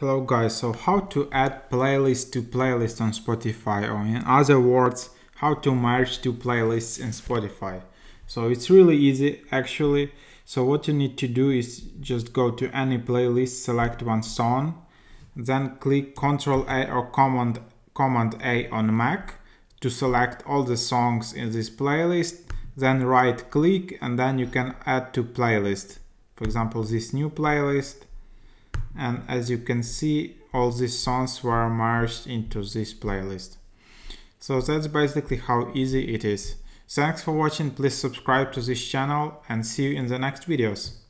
Hello guys, so how to add playlist to playlist on Spotify or in other words, how to merge two playlists in Spotify. So it's really easy actually. So what you need to do is just go to any playlist, select one song, then click Ctrl A or Command Command A on Mac to select all the songs in this playlist, then right click and then you can add to playlist. For example, this new playlist and as you can see all these songs were merged into this playlist. So that's basically how easy it is. Thanks for watching, please subscribe to this channel and see you in the next videos.